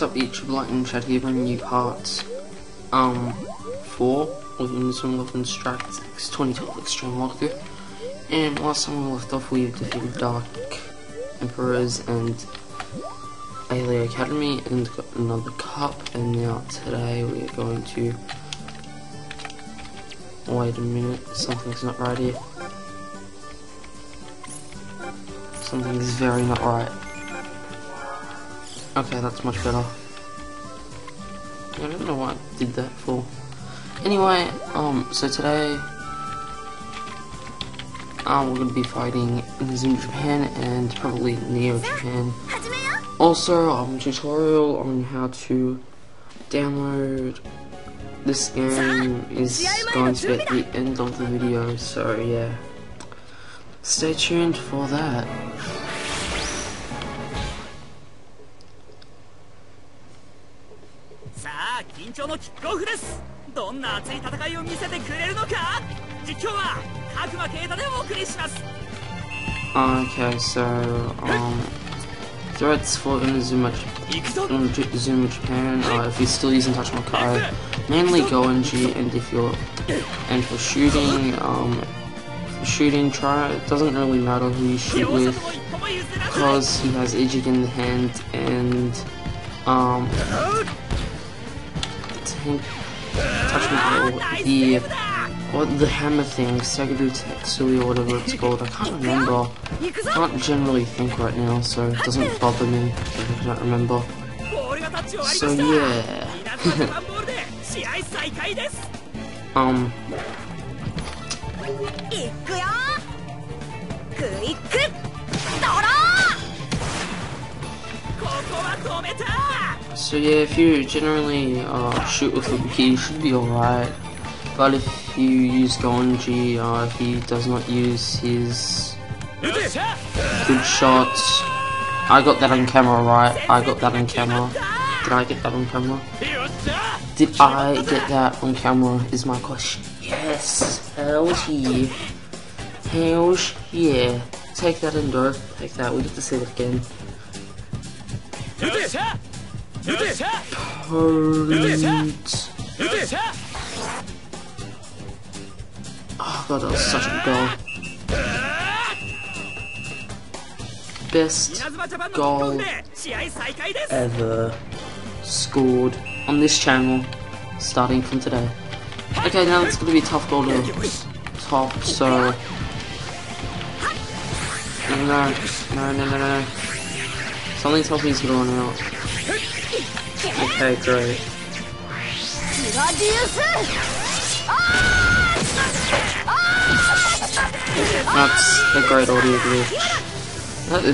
What's up YouTube, Lighting Shad here bringing you part um 4 of Inazuma Eleven Strikers 2012 Xtreme Walkthrough. And last time we left off we defeated Dark Emperors and Alea Academy and got another cup and now today we are going to wait a minute, something's not right here. Something's very not right. Okay, that's much better. I don't know what I did that for. Anyway, um, so today, um, we're gonna be fighting Inazuma Japan and probably Neo Japan. Also, um, tutorial on how to download this game is going to be at the end of the video, so yeah. Stay tuned for that. 緊張のキックオフです。どんな熱い戦いを見せてくれるのか？実況は角間啓太でお送りします。Okay, so, um, threats for Inazuma, Inazuma Japan. Uh, if you're still using Tachimukai, mainly Goenji, and if you're, and for shooting, um, shooting try it doesn't really matter who you shoot with because he has Ijigen the hand and um tank touch my the what the hammer thing, Sagadu Tatsui or whatever it's called, I can't remember. I can't generally think right now, so it doesn't bother me I don't remember. So yeah. um Quick! So yeah, if you generally uh, shoot with a key, you should be alright. But if you use Goenji, uh, if he does not use his good shots, I got that on camera, right? I got that on camera. Did I get that on camera? Did I get that on camera is my question. Yes! Hell yeah. Hell yeah. Take that, Endo. Take that. We get to see it again. 撃て撃て Potent. 撃て Oh god, that was such a good goal. Best 稲妻ジャパンのキックオ goal フで試合再開です ever scored on this channel starting from today. Okay, now it's gonna be a tough goal to top, so. No, no, no, no, no, no. Something tells me he's gonna run out. Okay, great. That's a great audio glitch. They,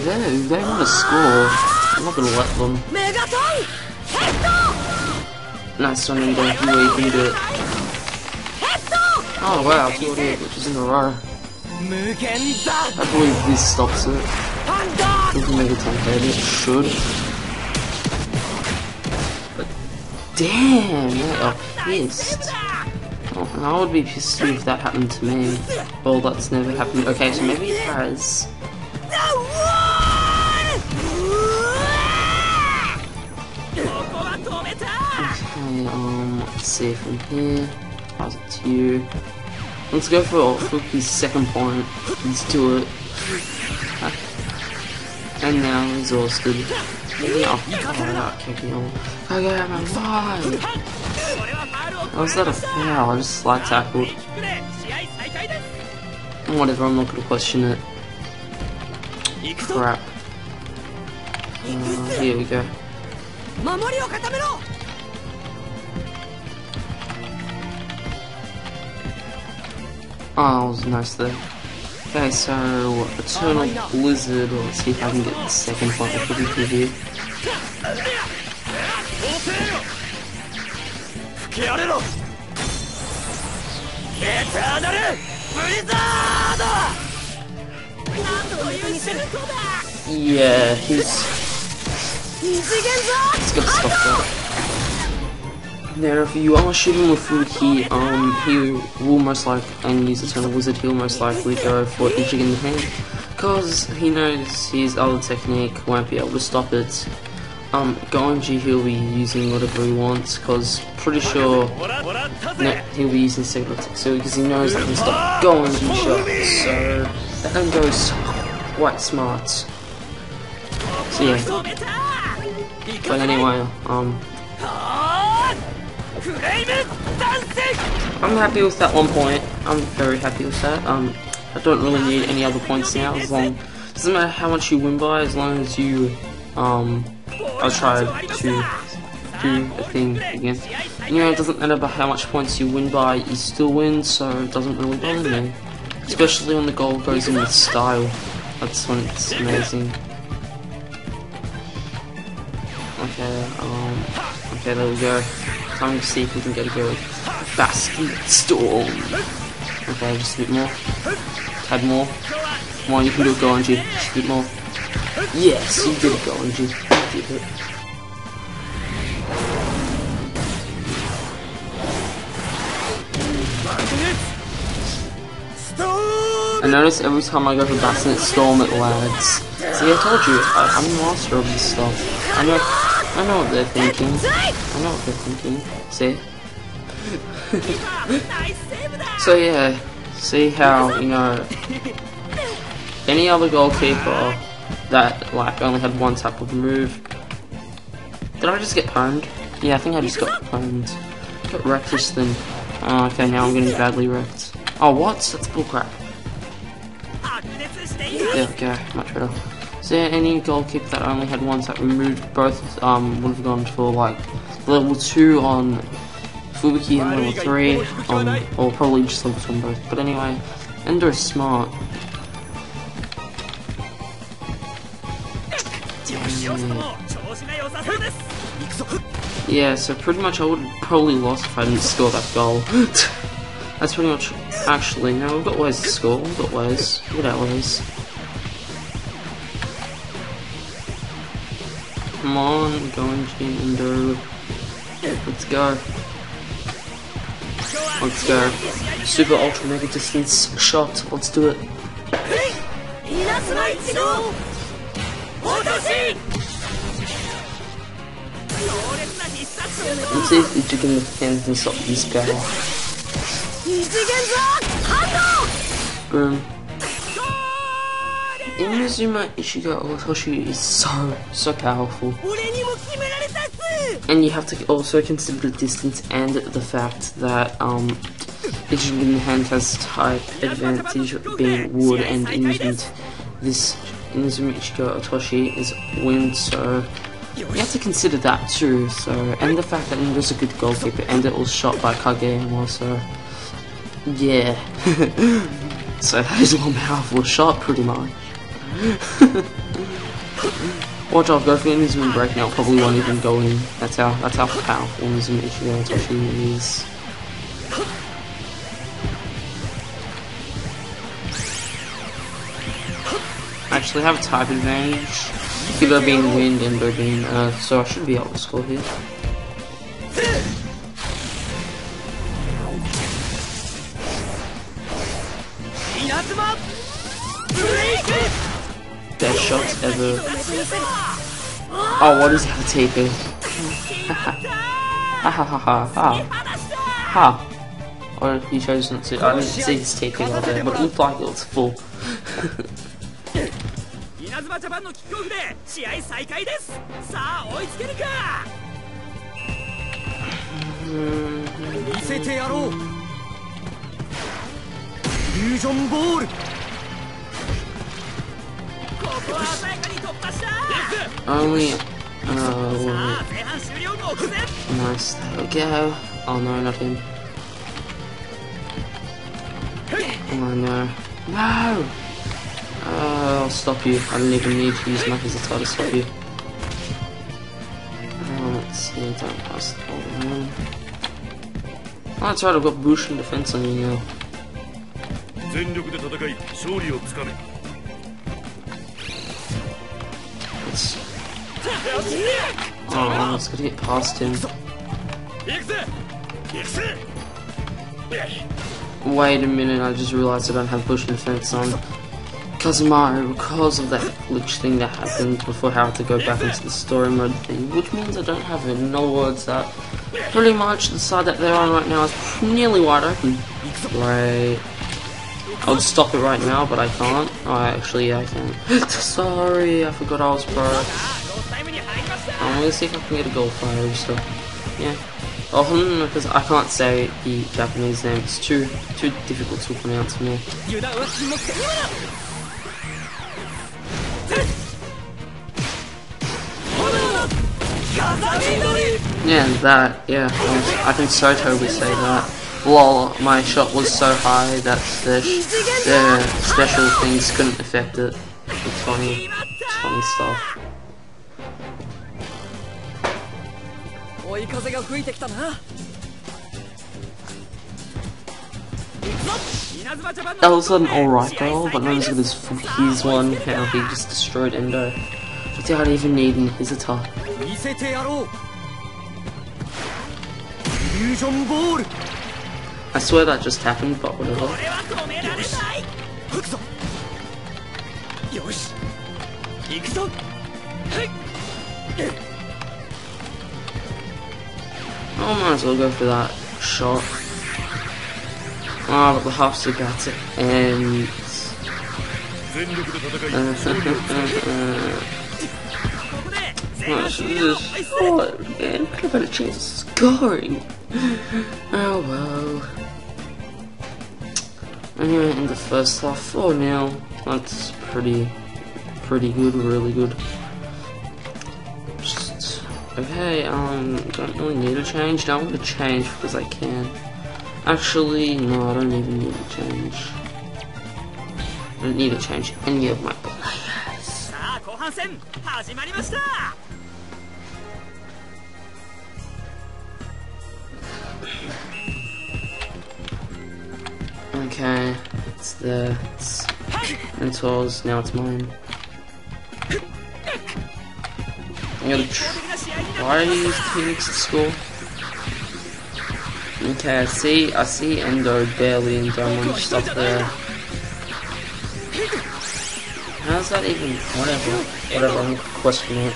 they want to score. I'm not gonna let them. Nice one, Endo. You way beat it. Oh wow, two audio glitches in a row. I believe this stops it doesn't make it to should. But damn, they are pissed. Oh, I would be pissed if that happened to me. Well, that's never happened. Okay, so maybe it has. Okay, um, let's see from here. How's it to you? Let's go for Fuki's second point. Let's do it and now exhausted. Oh, oh kicking him. I got my mind! Oh, was that a foul? I just slide tackled. Whatever, I'm not gonna question it. Crap. Uh, here we go. Oh, it was nice there. Okay, so Eternal Blizzard, let's see if I can get the second bottle for the here. Yeah, he's... He's got to stop that. Now, if you are shooting with food here, um, he will most likely, and use Eternal Blizzard, he'll most likely go for a in the hand, because he knows his other technique won't be able to stop it. Um, Goenji he'll be using whatever he wants, because pretty sure no, he'll be using Sigma so because he knows that he can stop Goenji shots, so that then goes quite smart. So yeah. But anyway, um, I'm happy with that one point. I'm very happy with that. Um, I don't really need any other points now. As long doesn't matter how much you win by, as long as you um, I'll try to do a thing again. You know, it doesn't matter about how much points you win by, you still win, so it doesn't really bother me. Especially when the goal goes in with style. That's when it's amazing. Okay, um, okay, there we go. Time to see if we can get a go. Bakunetsu Storm. Okay, just a bit more. Tad more. Come on, you can do it, go on, G. Just a bit more. Yes, you did it, go on, G. You did it. I notice every time I go for Bakunetsu Storm it lags. See, I told you, I, I'm a master of this stuff. I know, I know what they're thinking. I know what they're thinking. See? so yeah, see how, you know, any other goalkeeper that, like, only had one type of move. Did I just get pwned? Yeah, I think I just got pwned. Got wrecked just then. Oh, okay, now I'm getting badly wrecked. Oh, what? That's bullcrap. Yeah, okay, much better. Is there any goal kick that only had ones that removed both um, would have gone for like level 2 on Fubuki and level 3 on, or probably just level 2 on both. But anyway, Endo is smart. Hmm. Yeah, so pretty much I would have probably lost if I didn't score that goal. That's pretty much... Actually, no, we've got ways to score. We've got ways. we got ways. Come on, going and Derv. Let's go. Let's go. Super Ultra Mega Distance Shot. Let's do it. Let's see if Ichigen the fan can stop this guy. Boom. Inazuma Ishiga Otoshi is so, so powerful. And you have to also consider the distance and the fact that um, Digimon hand has type advantage being wood and Inazuma. This Inazuma Ishiga Otoshi is wind, so you have to consider that too. So, and the fact that Ninja's a good goalkeeper and it was shot by Kageyama, so yeah. so that is one powerful shot, pretty much. Watch out, go for Inazuma breaking out, probably won't even go in. That's how that's how powerful Inazuma Ichigo is. Actually, have a type advantage. People being wind and they're being earth, so I should be able to score here Best shots ever. Oh, what is that TP? Ha ha ha ha ha. Ha. Or he chose not to. I didn't see his TP right there, but it looked like it was full. 稲妻ジャパンのキックオフで試合再開ですさあ追いつけるか見せてやろうフュージョンボール uh, Only oh nice, there we go. Oh no, not him. Oh no. No! Oh, I'll stop you. I don't even need to use methods, it's hard to stop you. Uh, let's see, don't pass the ball around. Oh, that's right, I've Bush in defense on you now. Oh wow, it's gonna get past him. Wait a minute, I just realized I don't have bush defense on. Kazemaru because of that glitch thing that happened before how to go back into the story mode thing, which means I don't have it. Words, that pretty much the side that they're on right now is nearly wide open. Right. I would stop it right now, but I can't. Oh, actually, yeah, I can. Sorry, I forgot I was broke. I'm gonna see if I can get a gold fire or stuff. Yeah. Oh, Often because I can't say the Japanese name, it's too too difficult to pronounce for me. Yeah, that, yeah, I, can so totally say that. Lol, my shot was so high that the, the special things couldn't affect it. It's funny, it's funny stuff. 追い風が吹いてきたな行くぞ稲妻ジャパン That の was an alright goal, but not as good as his one. How he just destroyed Endo without even needing his attack. 見せてやろうイリュージョンボール I swear that just happened, but whatever. こ I might as well go for that shot. Ah, oh, but the halves are got it. And... Gosh, uh, uh, uh, man. Could have had a chance of scoring. Oh well. Anyway, in the first half, 4 0. That's pretty, pretty good, really good. Okay, um, don't really need a change. Now I want to change because I can. Actually, no, I don't even need a change. I don't need to change any of my players. Okay, it's the it's mentors, now it's mine. Gonna try to use Phoenix to score. Okay, I see, I see Endo barely want to stop there. How's that even, whatever, whatever, I'm questioning it.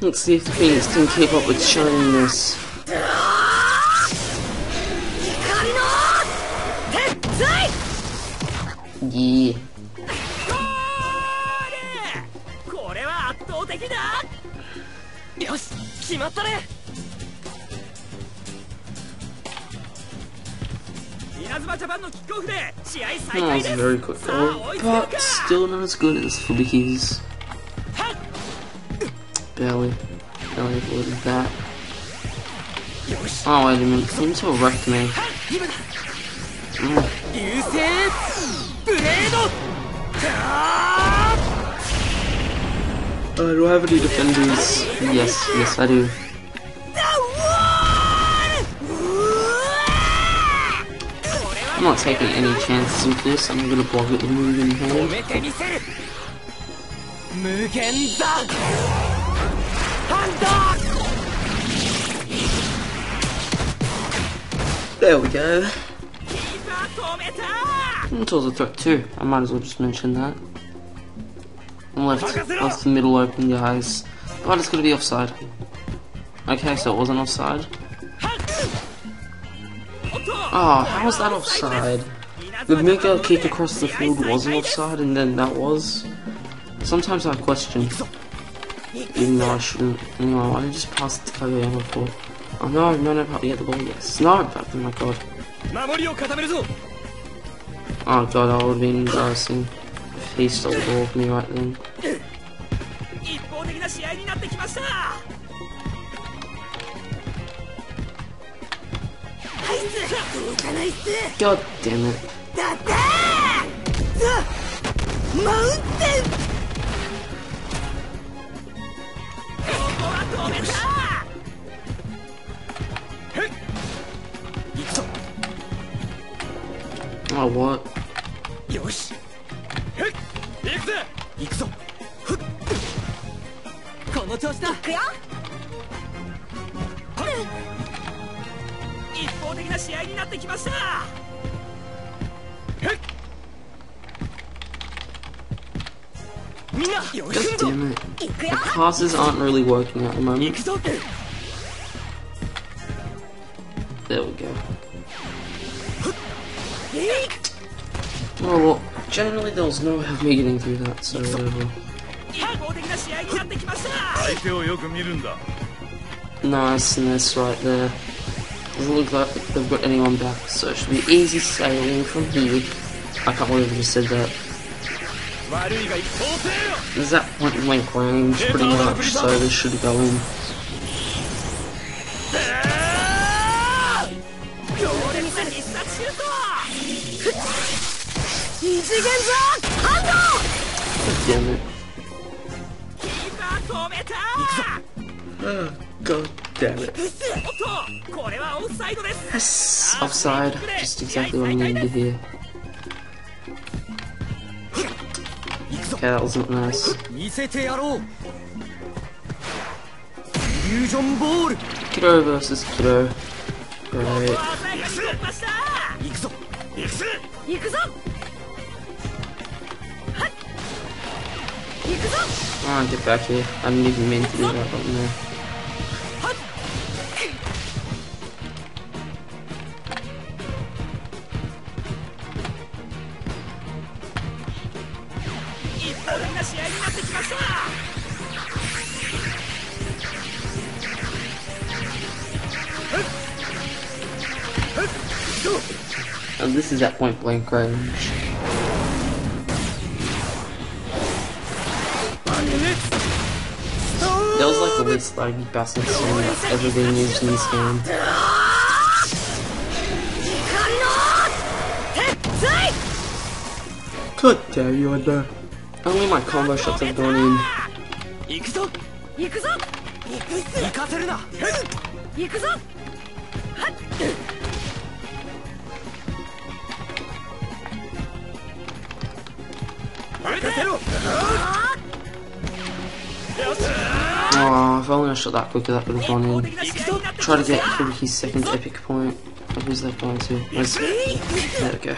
Let's see if the Phoenix can keep up with shininess. very quick Oh, but still not as good as Fubuki's barely. Barely avoided that. Oh wait a minute. Seems to have wrecked me mm. Uh, do I have any defenders? Yes, yes I do. I'm not taking any chances with this, I'm gonna block it with moving hand. There we go. It's also a threat too, I might as well just mention that left, left the middle open, guys. But it's gonna be offside. Okay, so it wasn't offside. Oh, how was that offside? The mega kick across the field wasn't offside, and then that was. Sometimes I question. Even though I shouldn't. No, I just passed to Kageyama before? Oh no, no, no, probably get the ball, yes. No, oh my god. Oh god, that would have been embarrassing. If he stole the ball from me right then. 試合になってきました。だっマウンテン。ここは止めた。へっくぞックよ一方的な試合になってきました God damn it. The classes aren't really working at the moment. There we go. Oh well, generally those no way of me getting through that, so whatever. Nice, and that's right there. Doesn't look like they've got anyone back, so it should be easy sailing from here. I can't believe I just said that. There's that point blank range pretty much, so this should go in. damn it. Yes, offside. Just exactly what I needed to hear. Okay, that wasn't nice. Kiddo versus Kiddo. Great. Come on, get back here. I didn't even mean to do that, but no. he's at point blank range. That was like the least laggy bastard ever been used in this game. God damn you, I. Only my combo shots have gone in. Ikuzo! Ikuzo! Ikuzo! shot that quicker, that would have gone in. Try to get probably his second epic point. Who's that going to? Let's, there we go.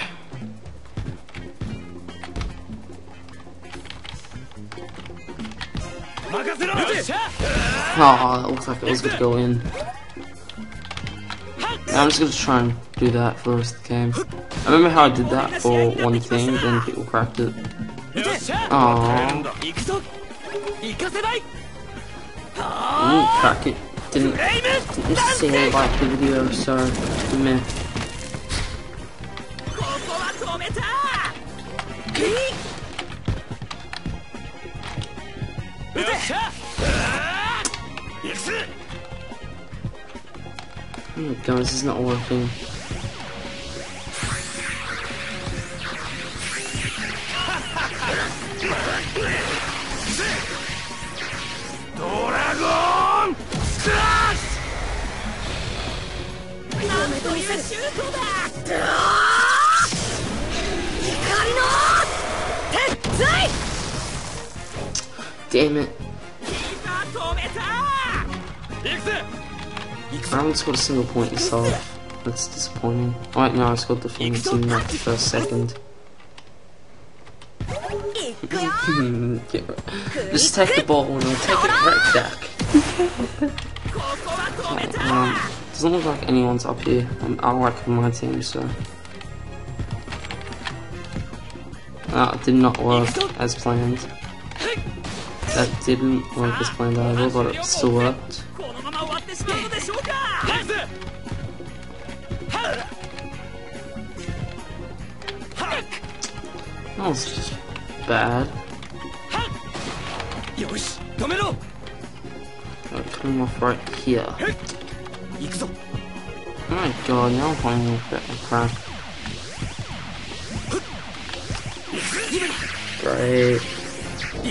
Oh, that looks like it was going to go in. Now I'm just going to try and do that for the rest of the game. I remember how I did that for one thing, then people cracked it. Oh. Ooh, crack it. Didn't, didn't say like the video, so meh. Oh my god, this is not working. Damn it. I haven't scored a single point yourself. That's disappointing. Alright, now I scored the famous in the first second. Just take the ball and I'll take it right back. okay, um, doesn't look like anyone's up here. I'm, I like my team, so. Uh, that did not work as planned. That didn't work as planned either, but it still worked. That was just bad. Right, coming off right here. Oh my god, now I'm playing with that crap. Great.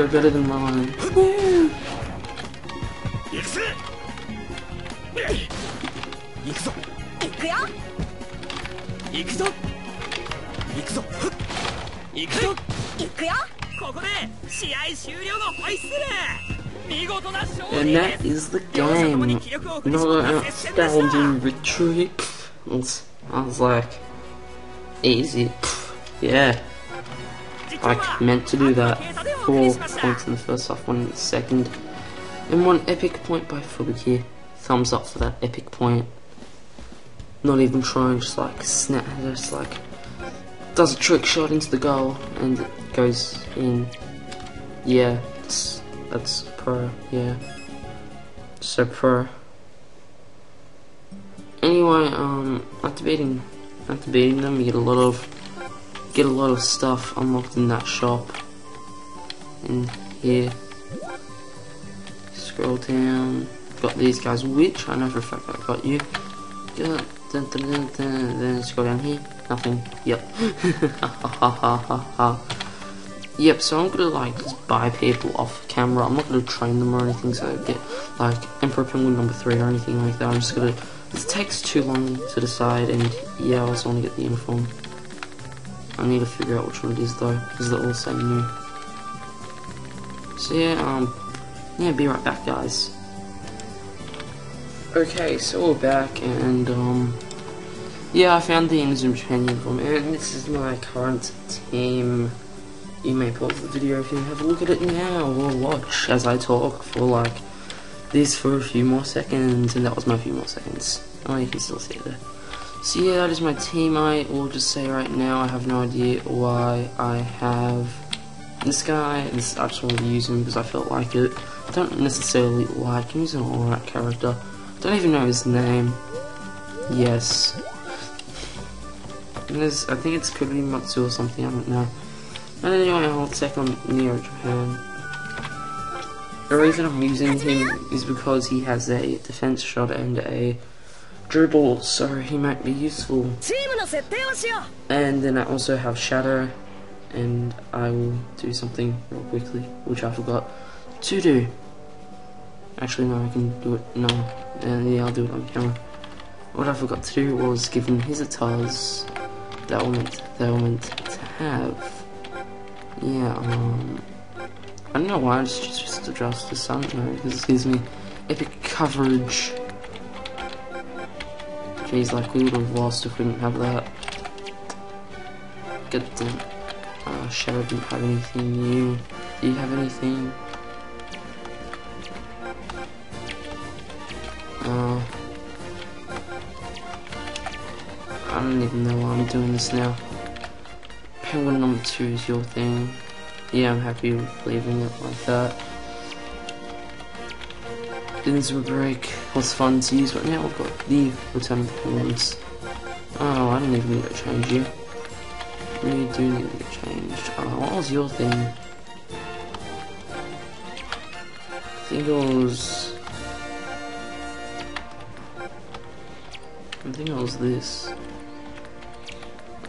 are better than mine. And that is the game. No outstanding retreat. I was like, easy. Yeah. I meant to do that. Four points in the first half, one in the second. And one epic point by Fubuki. Thumbs up for that epic point. Not even trying, just like snap, just like does a trick shot into the goal and it goes in. Yeah, that's, that's pro, yeah. So pro. Anyway, um, after beating, after beating them, you get a lot of get a lot of stuff unlocked in that shop. In here, scroll down. Got these guys, which I know for a fact I got you. Got, dun, dun, dun, then scroll down here. Nothing. Yep. Yep, so I'm gonna like just buy people off camera. I'm not gonna train them or anything, so I get like Emperor Penguin number three or anything like that. I'm just gonna. It takes too long to decide, and yeah, I also want to get the uniform. I need to figure out which one it is though, because they're all say new. So yeah, um, yeah, be right back, guys. Okay, so we're back, and um, yeah, I found the Inazuma Japan uniform, and this is my current team. You may pause the video if you have a look at it now, or watch as I talk for like this for a few more seconds, and that was my few more seconds. Oh, you can still see it there. So yeah, that is my team. I will just say right now, I have no idea why I have this guy. This, I just wanted to use him because I felt like it. I don't necessarily like him. He's an alright character. I Don't even know his name. Yes. And there's, I think it's could be Matsu or something. I don't know. And anyway, I'll check on Neo Japan. The reason I'm using him is because he has a defense shot and a Dribble, so he might be useful. And then I also have Shadow, and I will do something real quickly, which I forgot to do. Actually, no, I can do it now. Uh, yeah, I'll do it on camera. What I forgot to do was give him his attires that were meant, they were meant to have. Yeah, um, I don't know why It's just, just adjust the sun, no, because it gives me epic coverage. Jeez, like we would have lost if we didn't have that. Good damn. Uh, Shadow didn't have anything new. Do you have anything? Uh, I don't even know why I'm doing this now. Penguin number two is your thing. Yeah, I'm happy with leaving it like that. Innsbruck break was fun to use, but now we've got the Return of the Penguins. Oh, I don't even need to change you. You do need to get changed. Oh, what was your thing? I think it was... I think it was this.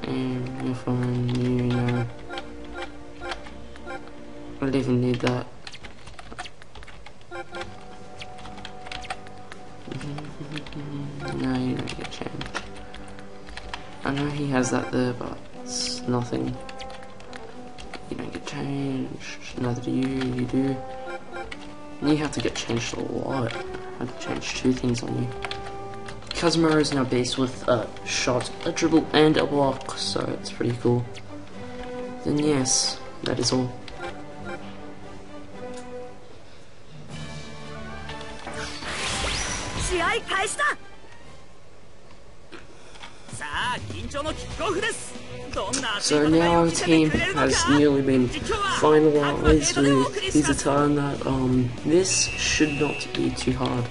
And if I'm new, no. I don't even need that. I know he has that there, but it's nothing. You don't get changed. Neither do you. You do. You have to get changed a lot. I have to change two things on you. Kazuma is now based with a shot, a dribble, and a block, so it's pretty cool. Then yes, that is all. So now our team has nearly been finalized with Izatar that um, this should not be too hard.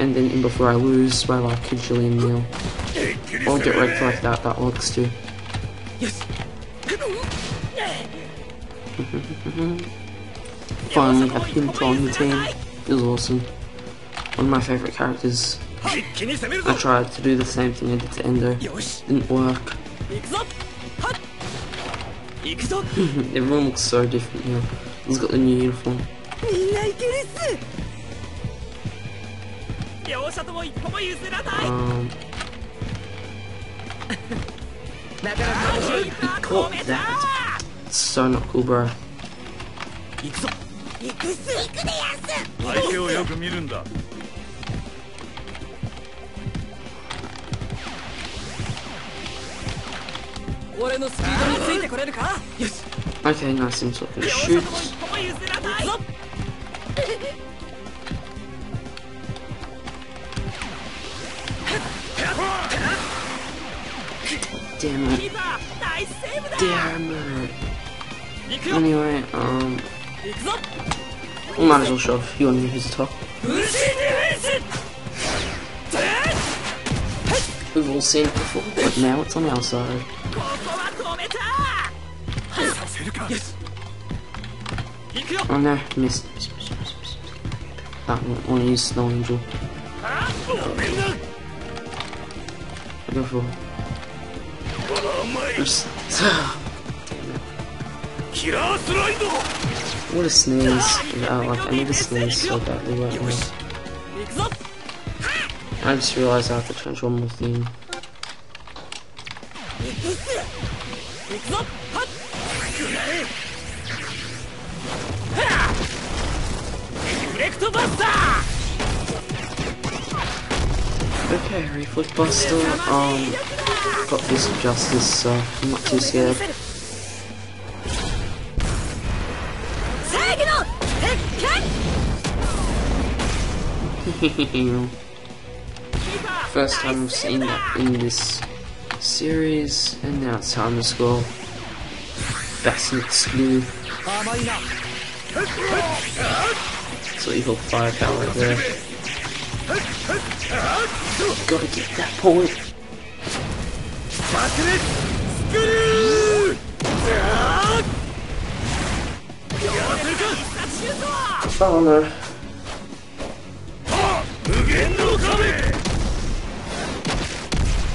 And then in before I lose my like a Jillian meal. I'll get wrecked like that, that works too. Finally have him on the team. It was awesome. One of my favourite characters. 一気に攻めるぞ I tried to do the same thing I did to Endo. よし Didn't work. 行くぞはっ行くぞ Everyone looks so different now. He's got the new uniform. みんないけるっす両者とも一歩も譲らない Um, なかなか面白い caught that. It's so not cool, bro. 行くぞ行くっす行くでやんす相手をよく見るんだ Okay, nice and like a shoot. Damn it. Damn it. Anyway, um... We might as well shove. You want to use the top. We've all seen it before, but now it's on our side. Oh no, missed. That one is Snow Angel. Beautiful. What a sneeze. Oh, like, I need a sneeze so badly right now. I just realised I have to change one more thing. Buster, um, got this justice, so I'm not too scared. First time I've seen that in this series, and now it's time to score. Bassin's new. So evil firepower there. Gotta get that point. Come on there.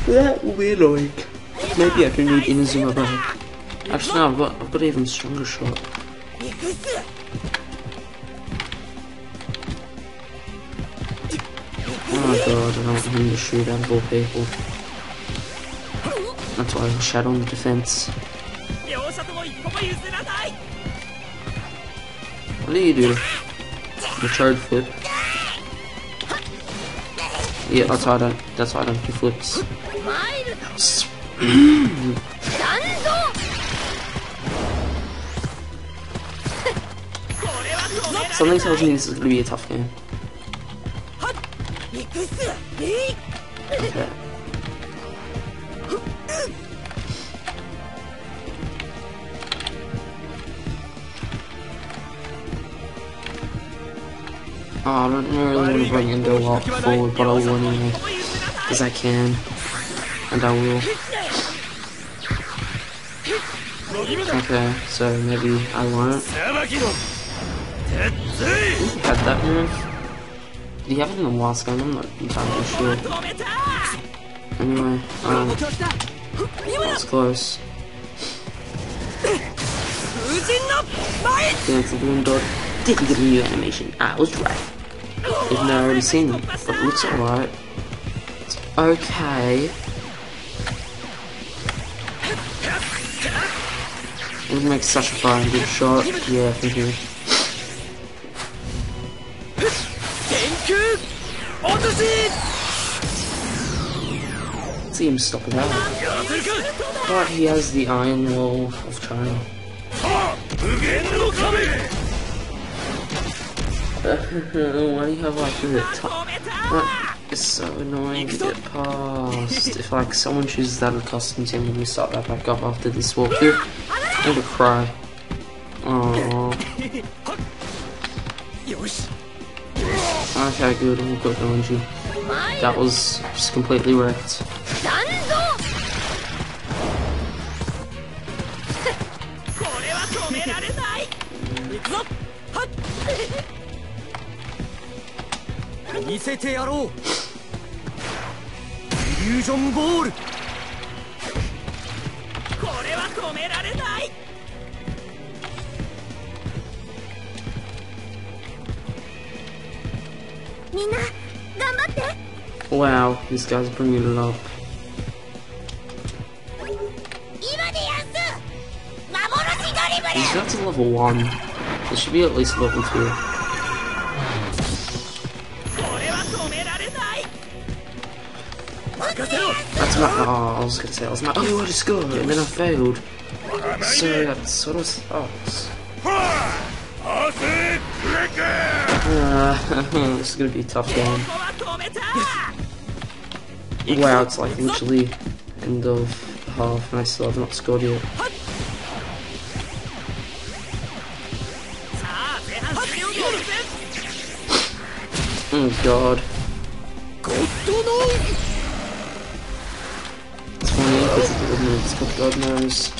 That will be annoying. Maybe I do need Inazuma back. Actually, no, I've got, I've got an even stronger shot. i don't want him to shoot at all people. That's why I'm shadow on the defense. What do you do? The charge flip. Yeah, that's why I don't that's why I don't do flips. Something tells me this is gonna be a tough game. I don't really want to bring Endo up forward, but I will to Because I can. And I will. Okay, so maybe I won't. Had that move. Did he have it in the last game? I'm not entirely sure. Anyway, um, that's close. Dance the boom dog didn't give me new animation. I was right even though I already seen it. But it looks alright. It's okay. It would make such a fine good shot. Yeah, thank you. See him stop it out. But he has the iron wall of China. Why do you have like a the top? That is so annoying to get past. If like someone chooses that costume custom team and we start that back up after this walkthrough, I'm gonna cry. Aww. Okay, good, We got the engine. That was just completely wrecked. 見せてやろうイリュージョンボールこれは止められないみんな頑張って Wow, this guy's bringing it up. 今でやんす幻ドリブ He's ル got to level 1. It should be at least level 2. was going to say. I was like, oh, I just scored, and then I failed. So that's sort of was. Uh, this is going to be a tough game. wow, it's like literally end of half, and I still have not scored yet. oh god. but God knows.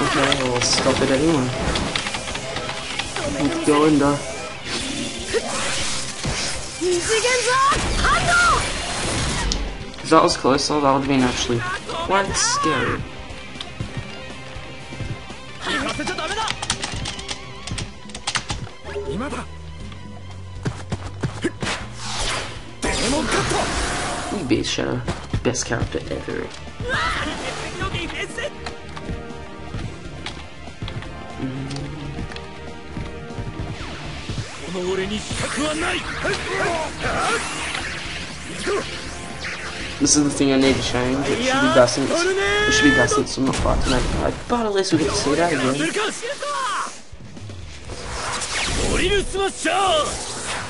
Okay, I'll stop it anyway. Keep going, though. If that was closer, that would have been actually quite scary. We Shadow, best character ever. This is the thing I need to change. It should be Bassett's. It should be Bassett's. I'm not quite to make it right. At least we get to see that again.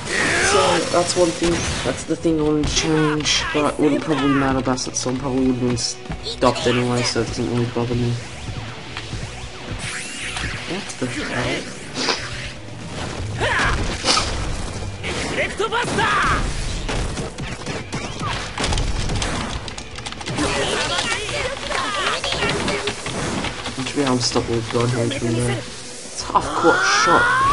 So that's one thing, that's the thing I wanted to change, but it wouldn't probably matter about it, so I probably would have been stopped anyway, so it doesn't really bother me. What the hell? I'm stopping with Godhead from there. It's half shot.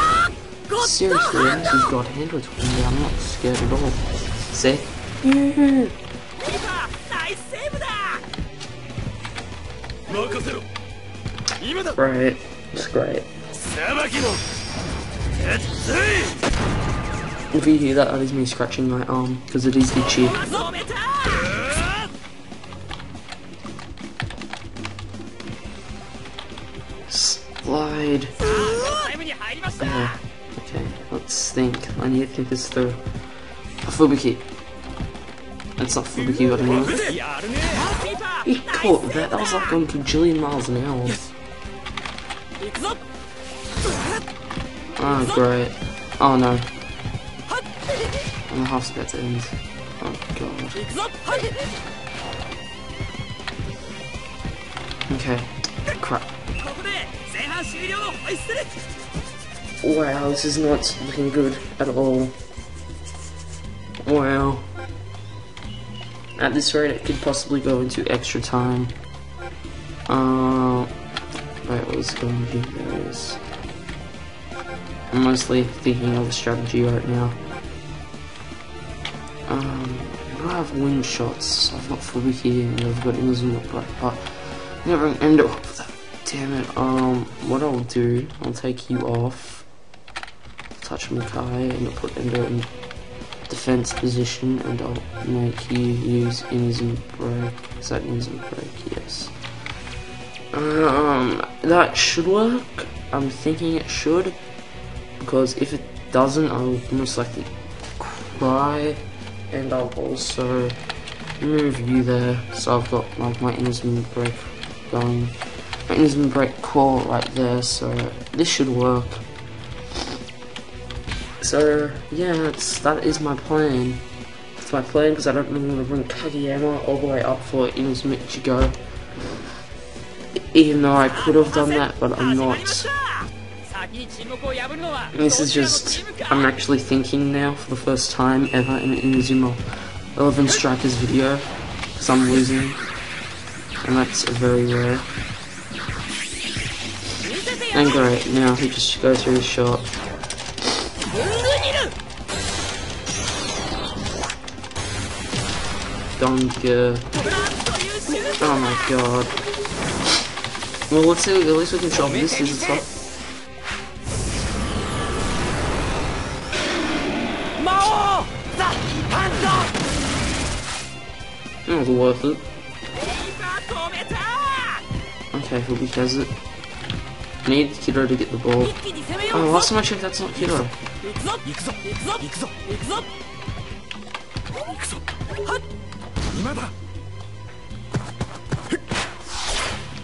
Seriously, Nancy's got handles for me. I'm not scared at all. See? Right, it's great. If you hear that, that is me scratching my arm, because it is itchy. Slide. Uh, stink. I need to think this through. A Fubuki. That's not Fubuki got anyway. He caught that. That was like going to Jillian miles an hour. Oh, great. Oh, no. And the house about to end. Oh, God. Okay. Crap. Wow, this is not looking good at all. Wow. At this rate, it could possibly go into extra time. Uh, what was going to be is. I'm mostly thinking of a strategy right now. Um, I have wind shots. I've got Fubuki and I've got Inazuma Black, but never end up with that. Damn it. Um, what I'll do, I'll take you off Tachimukai and I'll put Endo in defense position and I'll make you use Inazuma Break. Is that Inazuma Break? Yes. Um, that should work. I'm thinking it should. Because if it doesn't, I'll most likely cry. And I'll also move you there. So I've got like my Inazuma Break going. My Inazuma Break core right there. So this should work. So, yeah, that is my plan. That's my plan because I don't really want to bring Kageyama all the way up for Ino's Michigo. Even though I could have done that, but I'm not. This is just, I'm actually thinking now for the first time ever in an Inazuma 11 Strikers video, because I'm losing, and that's very rare. And great, now he just goes through his shot, Donker. Oh my god. Well, let's see, at least we can show this is stuff. That was worth it. Okay, who has it? I need Kido to get the ball. Oh, last time I checked, that's not Kido. 行くぞ行くぞ行くぞ行くぞ行くぞ行くぞはっ今だ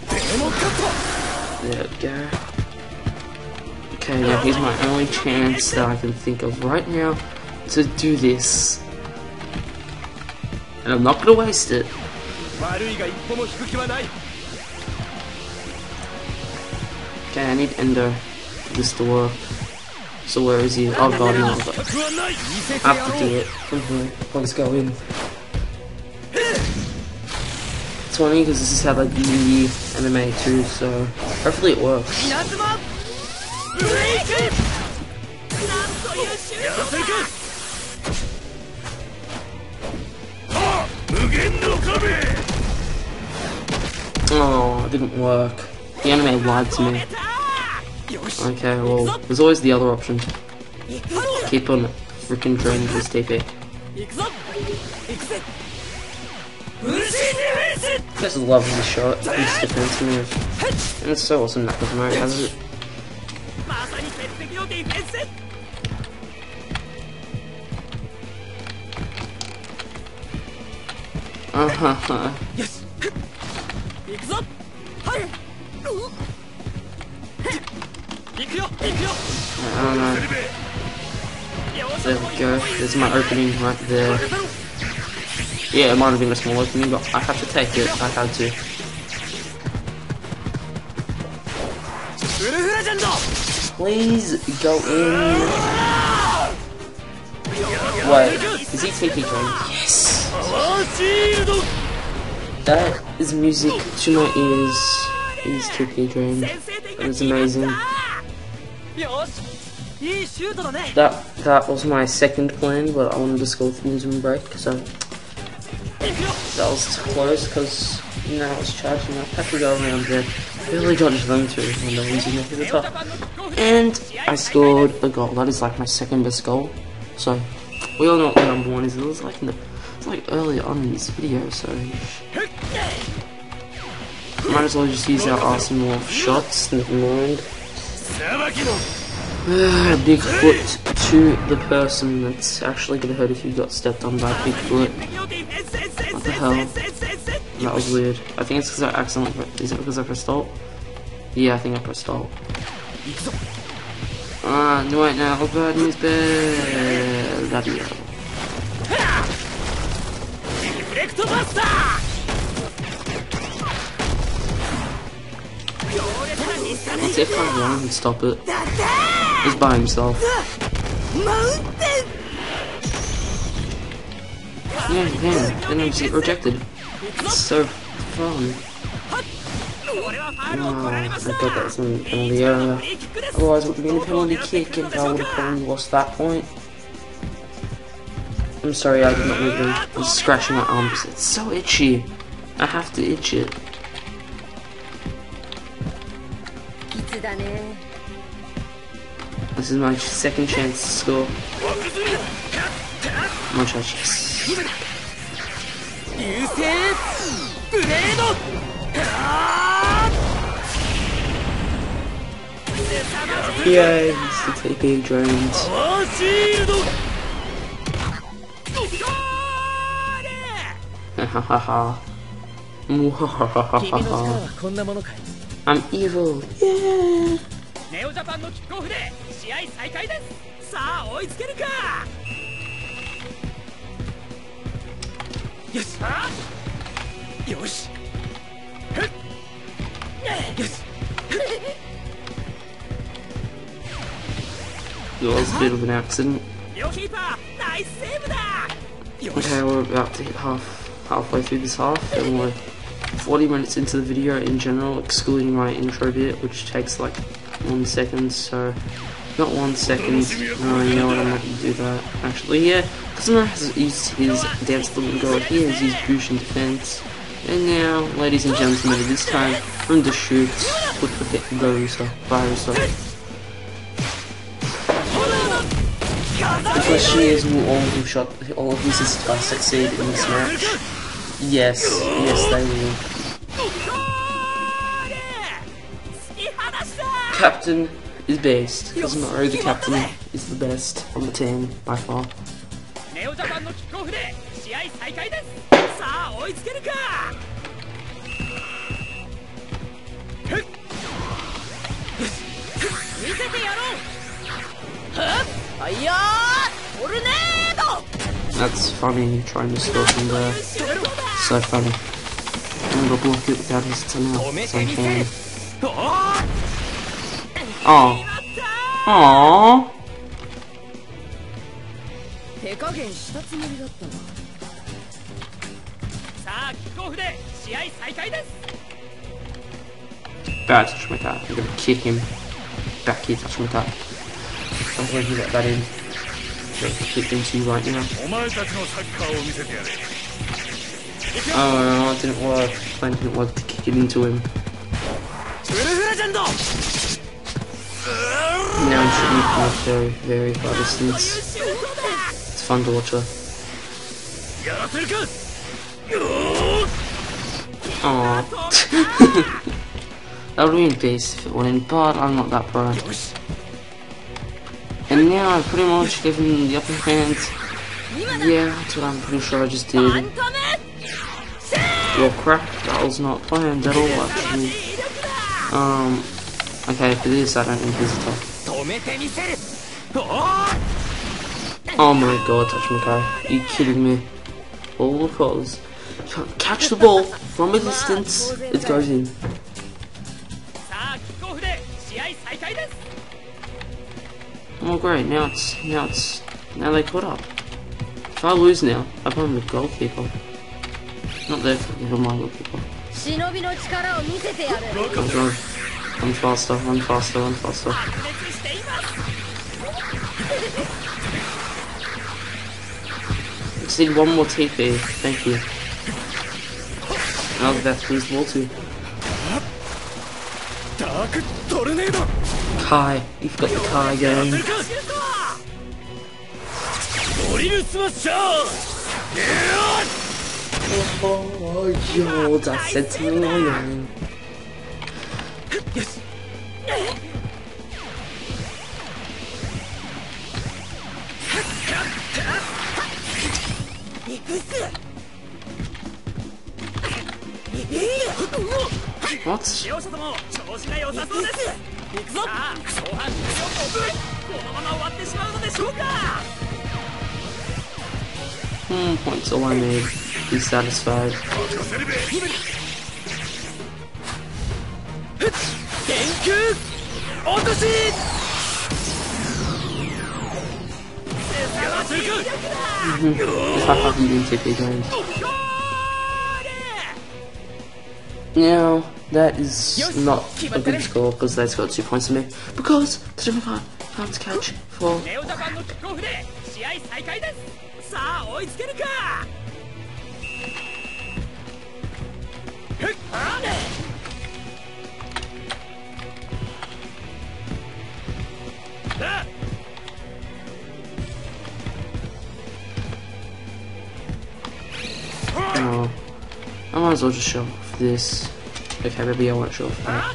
デモカッ There we go. Okay, now here's my only chance that I can think of right now to do this. And I'm not gonna waste it. ト悪いが一歩も引く気はない Okay, I need Endo for this to work. So where is he? Oh god, no. I have to do it. Mm-hmm. Let's go in. 20 because this is how like UE MMA too. so hopefully it works. Oh, it didn't work. The anime lied to me. Okay, well, there's always the other option. Keep on freaking draining this TP. Just love this shot, this defense move. And it's so awesome that Pokemon has it. Uh huh. Yes. There we go. There's my opening right there. Yeah, it might have been a small opening, but I had to take it. I had to. Please go in. Wait, is he TP? Yes. That is music to my ears. He's TP Dream. That is amazing. That that was my second plan, but I wanted to score through Zoom break, so that was close because now it's charging up. Have to go around there. Really got them too the. And I scored a goal. That is like my second best goal. So we all know what the number one is. It was like in the, it's like earlier on in this video, so might as well just use our arsenal of shots, never mind. Ah, Bigfoot to the person that's actually gonna hurt if you got stepped on by Bigfoot. What the hell? That was weird. I think it's because I accidentally. Is it because I pressed alt? Yeah, I think I pressed alt. Ah, no, right now, bad news bear. That'd be horrible. What if I want to stop it? He's by himself. Yeah, yeah, Then I'm rejected. It's so fun. Ah, I got that was a penalty error. Otherwise, it would have been a penalty kick and I would have probably lost that point. I'm sorry, I did not move them. I'm scratching my arms. It's so itchy. I have to itch it. だね This is my second chance to score. One shot, yes. Yay, it's the TP drones. Ha ha ha ha. I'm evil. Yeah. ネオジャパンのキックオフで試合再開です。さあ追いつけるか？よし。よし。よし。was a bit of an accident. Okay, we're about to hit half halfway through this half and we're 40 minutes into the video in general, excluding my intro bit, which takes like one second. So, not one second. No, you know what? I'm not gonna do that. Actually, yeah, Kazuma has used his dance little god. He has used Boosh in defense. And now, ladies and gentlemen, it is time for the shoot with the Garusa, Virusa. Because she is who all who shot all of his sisters uh, succeed in this match. Yes, yes they will. Captain is best, because Mario the captain is the best on the team, by far. That's funny, trying to stop from there. So funny. I'm gonna block it without his tunnel. us uncanny. Oh. Aww. Bad touch my dad. I'm gonna kick him. Back here, touch my dad. I'm gonna get that in. I'm gonna kick into you right now. Oh, no, it didn't work. I didn't work to kick it into him. Now I'm shooting from a very, very far distance. It's fun to watch her. Aww. that would have been base if it went in, but I'm not that bad. And now I've pretty much given the upper hand. Yeah, that's what I'm pretty sure I just did. Well, crap, that was not planned at all, actually. Um, okay, for this, I don't need his attack. Oh my god, Tachimukai. Are you kidding me? All because catch the ball from a distance, it goes in. Oh great, now it's now it's now they caught up. If I lose now, I've won the people. Not there. Never mind. I'm sorry. Run faster, run faster, run faster. I just need one more TP. Thank you. Now that means more too. Kai, you've got the Kai again. Original Smash! Yeah! What? Hmm, points all I made be satisfied. Now, that is not a good score because that's got two points to me. Because the different part to catch for. might as well just show off this. Okay, maybe I won't show off that.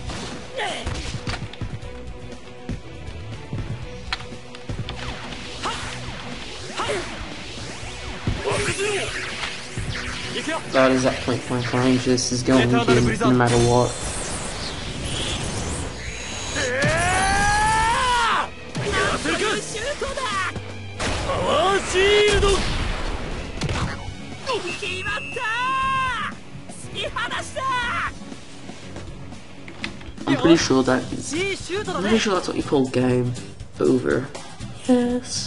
That is at point blank range. This is going to be no matter what. sure. I'm pretty sure that's what you call game over. Yes.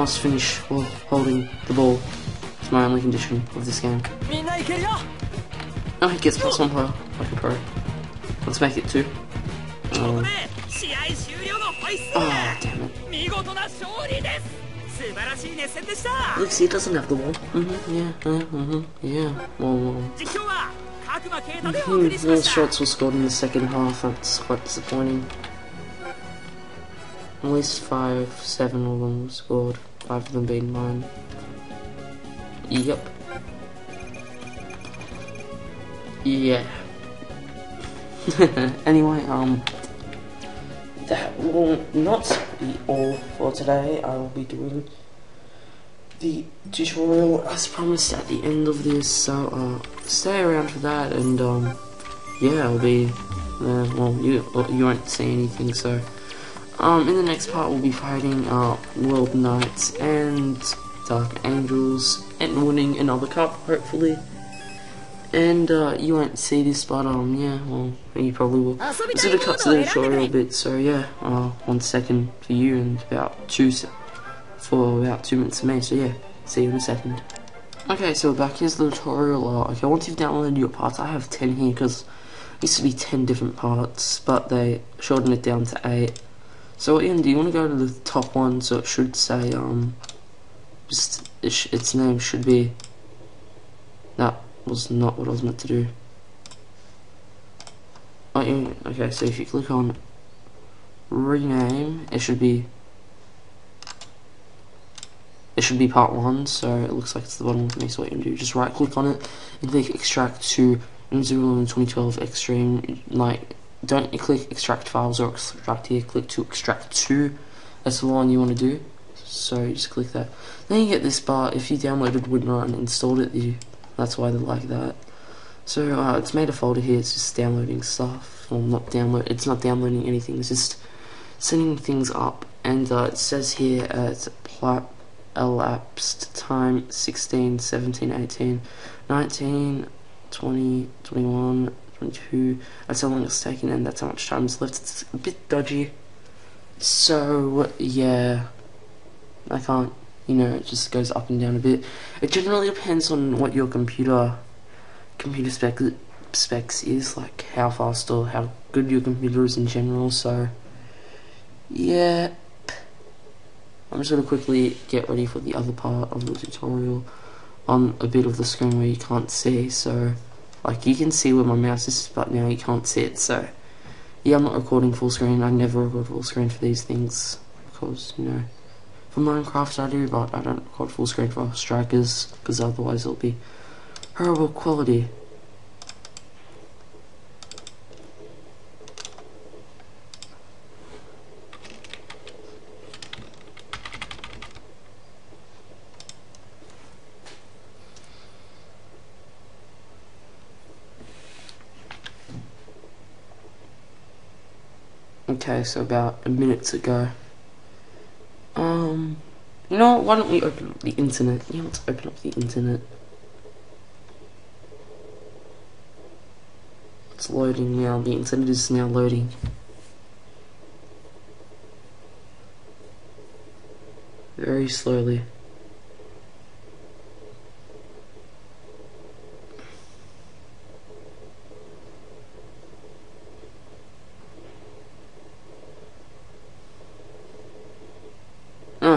must finish while holding the ball. It's my only condition of this game. Oh, he gets plus one player, like a pro. Let's make it two. Um, oh, damn it. Look, see, it doesn't have the wall. Mm hmm yeah, mm-hmm, yeah. Mm-hmm, those shots were scored in the second half, that's quite disappointing. At least five, seven of them were scored. Five of them being mine. Yep. Yeah. anyway, um, that will not be all for today. I will be doing the tutorial as promised at the end of this, so uh, stay around for that, and um, yeah, I'll be. Uh, well, you you won't see anything, so um, in the next part we'll be fighting uh, World Knights and Dark Angels and winning another cup, hopefully. And uh, you won't see this, but um, yeah, well, you probably will. It's gonna cut to the tutorial a bit, so yeah, uh, one second for you and about two for about two minutes for me. So yeah, see you in a second. Okay, so back here's the tutorial. Uh, okay, once you've downloaded your parts, I have ten here because it used to be ten different parts, but they shortened it down to eight. So Ian, do? You want to go to the top one, so it should say um, just it its name should be. That was not what I was meant to do. Oh, yeah, okay, so if you click on rename, it should be it should be part one, so it looks like it's the bottom for me, so what you do, just right click on it and click extract to M011 2012 Extreme, like, don't click extract files or extract here, click to extract to, that's the one you want to do, so just click that. Then you get this bar, if you downloaded WinRAR and installed it, you, that's why they're like that. So uh, it's made a folder here, it's just downloading stuff, well not download, it's not downloading anything, it's just sending things up, and uh, it says here at plat elapsed time 16, 17, 18, 19, 20, 21, 22. That's how long it's taken, and that's how much time is left. It's a bit dodgy. So, yeah. I can't, you know, it just goes up and down a bit. It generally depends on what your computer computer spec specs is, like how fast or how good your computer is in general, so yeah. I'm just going to quickly get ready for the other part of the tutorial on a bit of the screen where you can't see, so like you can see where my mouse is, but now you can't see it, so yeah, I'm not recording full screen, I never record full screen for these things, because, you know, for Minecraft I do, but I don't record full screen for Strikers, because otherwise it'll be horrible quality. Okay, so about a minute ago. Um, you know why don't we open up the internet? Yeah, let's open up the internet. It's loading now, the internet is now loading. Very slowly.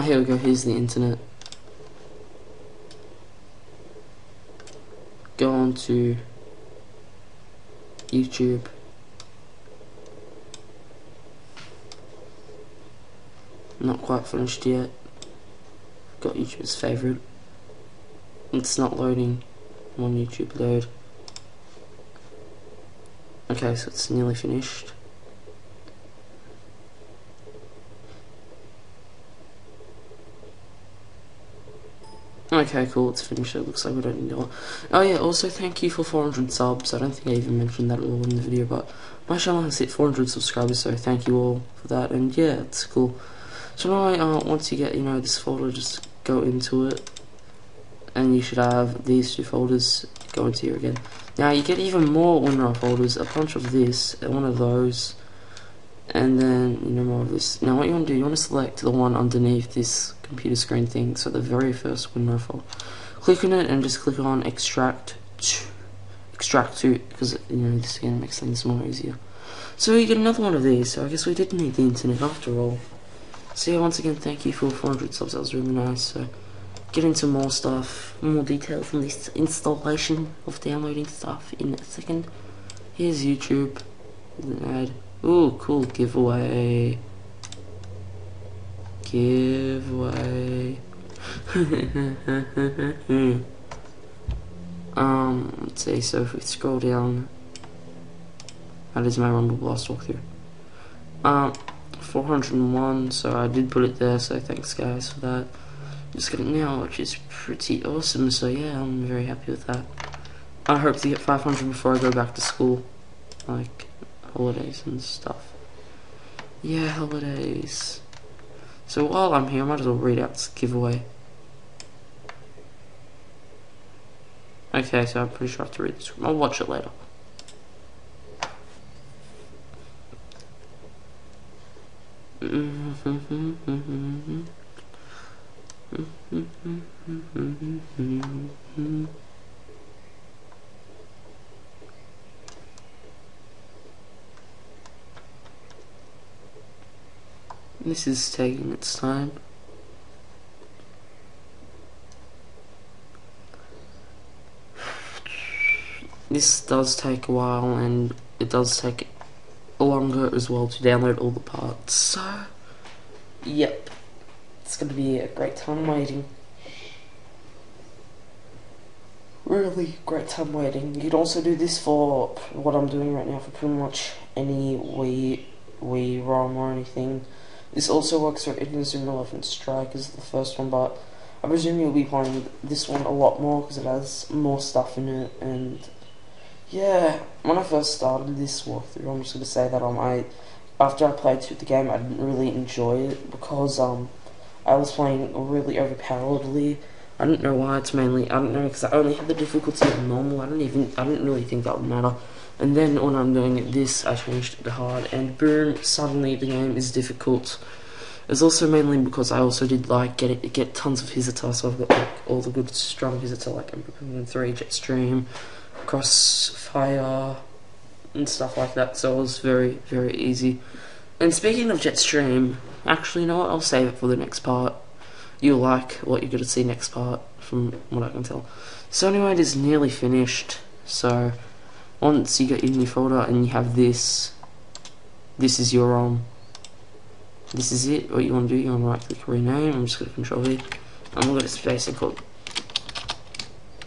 Here we go, here's the internet. Go on to YouTube. Not quite finished yet. Got YouTube's favorite. It's not loading on YouTube load. Okay, so it's nearly finished. Okay, cool, it's finished. It looks like we don't need more. Oh yeah, also thank you for 400 subs. I don't think I even mentioned that at all in the video, but my channel has hit 400 subscribers, so thank you all for that. And yeah, it's cool. So now, uh, once you get, you know, this folder, just go into it. And you should have these two folders go into here again. Now, you get even more WinRAR folders, a bunch of this, and one of those and then you know more of this. Now what you want to do, you want to select the one underneath this computer screen thing, so the very first window file. Click on it and just click on extract to, extract to because you know this again makes things more easier. So you get another one of these, so I guess we did need the internet after all. So yeah, once again, thank you for 400 subs, that was really nice. So get into more stuff, more details on this installation of downloading stuff in a second. Here's YouTube, an ad. Ooh, cool giveaway. Giveaway. um, let's see, so if we scroll down, that is my Rumble Blast walkthrough. Um, 401, so I did put it there, so thanks guys for that. Just getting now, which is pretty awesome, so yeah, I'm very happy with that. I hope to get 500 before I go back to school. Like, holidays and stuff. Yeah, holidays. So while I'm here, I might as well read out this giveaway. Okay, so I'm pretty sure I have to read this. I'll watch it later. Mm-hmm. This is taking its time. This does take a while and it does take longer as well to download all the parts. So, yep, it's going to be a great time waiting. Really great time waiting. You can also do this for what I'm doing right now for pretty much any Wii, Wii ROM or anything. This also works for Inazuma 11 Strike is the first one, but I presume you'll be playing this one a lot more because it has more stuff in it. And yeah, when I first started this walkthrough, I'm just gonna say that um, I after I played through the game, I didn't really enjoy it because um, I was playing really overpoweredly. I don't know why. It's mainly I don't know because I only had the difficulty of normal. I don't even I didn't really think that would matter. And then when I'm doing this, I changed it to hard, and boom, suddenly the game is difficult. It's also mainly because I also did like get it, get tons of Hizita, so I've got like all the good strong Hizita like Emperor 3, Jetstream, Crossfire, and stuff like that. So it was very very easy. And speaking of Jetstream, actually, you know what? I'll save it for the next part. You'll like what you're gonna see next part, from what I can tell. So anyway, it is nearly finished. So once you get your new folder and you have this this is your um this is it. What you want to do you want to right click rename I'm just going to control V. I'm going to space and called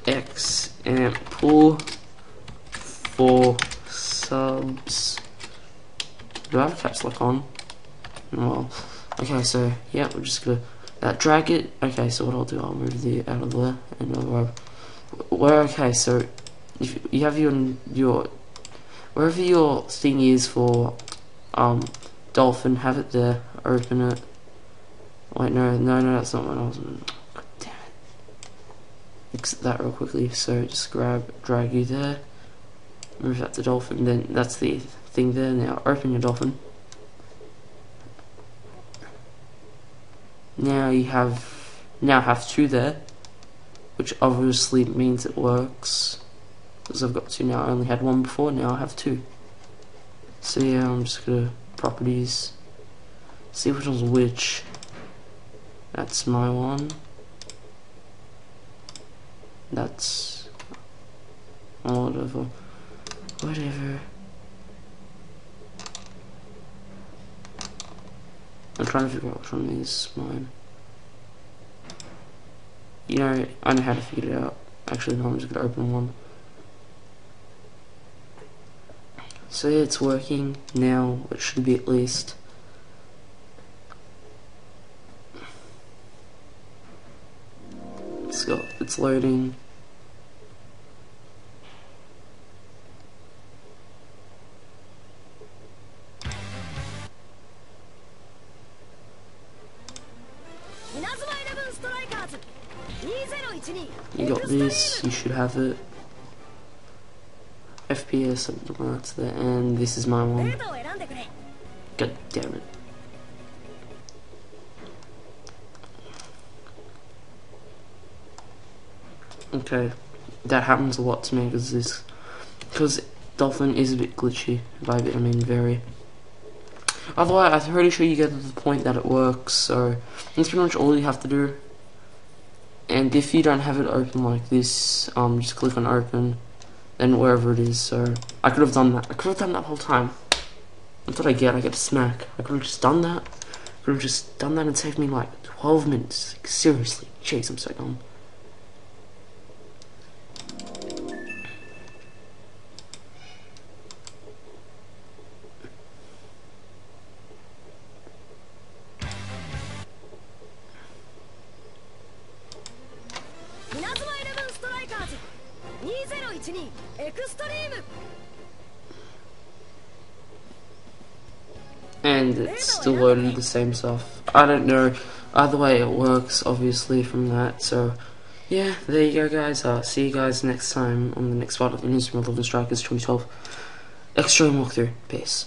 X and pull for subs. Do I have caps lock on? Well okay so yeah we're just gonna uh, drag it. Okay so what I'll do I'll move the out of there and I'll, where okay so if you have your your wherever your thing is for um dolphin, have it there. Open it. Wait, no, no, no, that's not what I was. God damn it. Exit that real quickly. So just grab, drag you there. Move that to dolphin. Then that's the thing there. Now open your dolphin. Now you have now have two there, which obviously means it works because I've got two now. I only had one before, now I have two. So yeah, I'm just gonna properties, see which one's which. That's my one. That's whatever. Whatever. I'm trying to figure out which one is mine. You know, I know how to figure it out. Actually, no, I'm just gonna open one. So it's working now. It should be at least. It's got, it's loading. You got this, you should have it. FPS, something like that, this is my one. God damn it. Okay, that happens a lot to me because this, because Dolphin is a bit glitchy. By bit, I mean very. Otherwise, I'm pretty sure you get to the point that it works. So that's pretty much all you have to do. And if you don't have it open like this, um, just click on open, then wherever it is. So I could have done that. I could have done that whole time. That's what I get. I get a smack. I could have just done that. Could have just done that and saved me like 12 minutes. Like, seriously, jeez, I'm so dumb. The same stuff. I don't know. Either way, it works, obviously, from that. So, yeah, there you go, guys. Uh, see you guys next time on the next part of Invincible Eleven Strikers 2012 Xtreme Walkthrough. Peace.